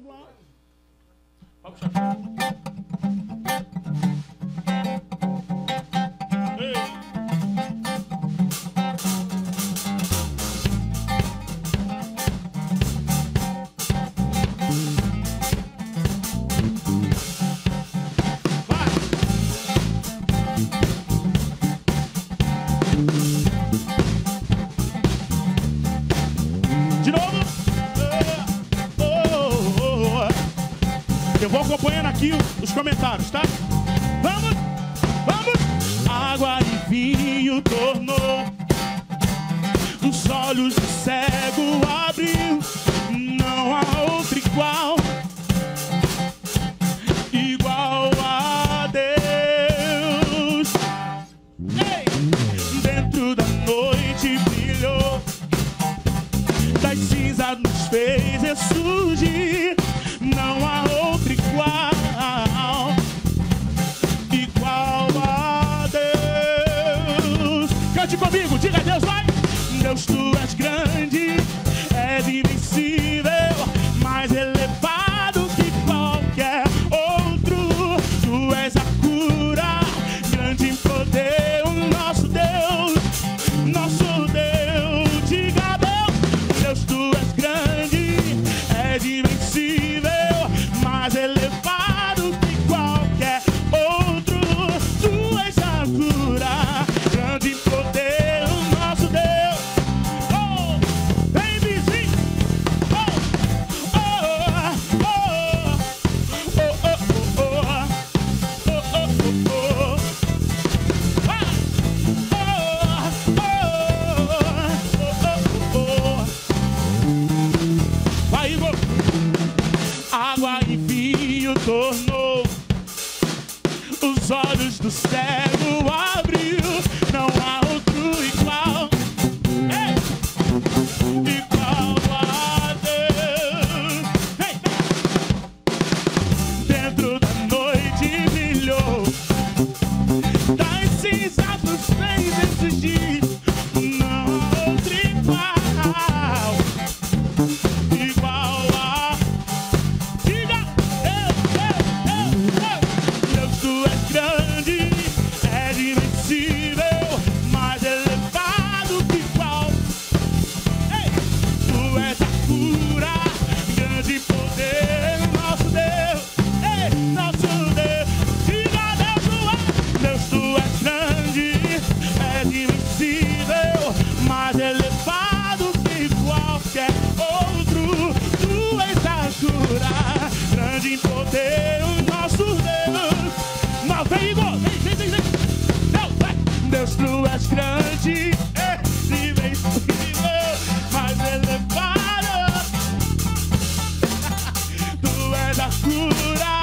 the block. Eu vou acompanhando aqui os comentários, tá? Vamos! Vamos! Água e vinho tornou, os olhos do cego abriu. Deus, tu és grande, és invencível, mais elevado que qualquer outro. Tu és a cura, grande em poder, o nosso Deus, nosso Deus. Diga Deus, Deus, tu és grande, és invencível, mais elevado. água e vinho tornou os olhos do céu. Grande poder o nosso Deus. Mal vem igual. Vem, vem, vem, Não, vai. Deus, tu és grande. É invencível, mas elevado. tu és a cura.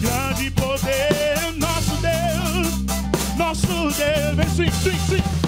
Grande poder o nosso Deus. Nosso Deus. Vem, swing, swing, swing.